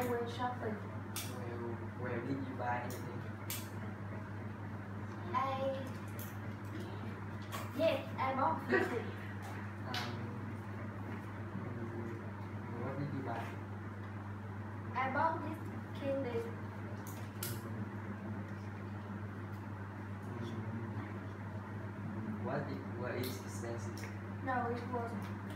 I went shopping. Where, where did you buy anything? I yes, I bought food. Um, what did you buy? I bought this candy. What, mm. it, what is expensive? No, it wasn't.